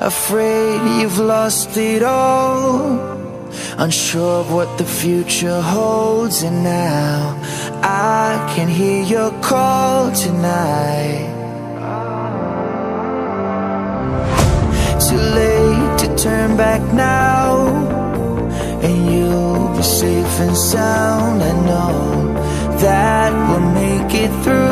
Afraid you've lost it all. Unsure of what the future holds. And now I can hear your call tonight. Too late to turn back now. And you'll be safe and sound. I know that we'll make it through.